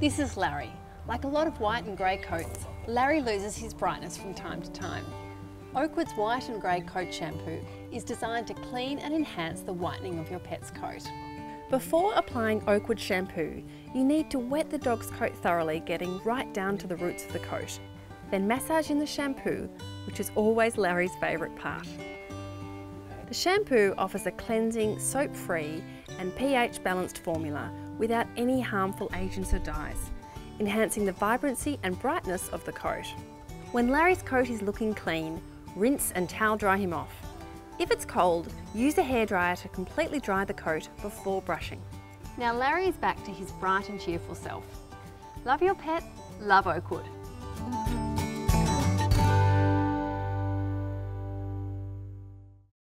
This is Larry. Like a lot of white and grey coats, Larry loses his brightness from time to time. Oakwood's White and Grey Coat Shampoo is designed to clean and enhance the whitening of your pet's coat. Before applying Oakwood shampoo, you need to wet the dog's coat thoroughly, getting right down to the roots of the coat. Then massage in the shampoo, which is always Larry's favourite part. The shampoo offers a cleansing, soap-free and pH-balanced formula without any harmful agents or dyes, enhancing the vibrancy and brightness of the coat. When Larry's coat is looking clean, rinse and towel dry him off. If it's cold, use a hairdryer to completely dry the coat before brushing. Now Larry is back to his bright and cheerful self. Love your pet, love Oakwood.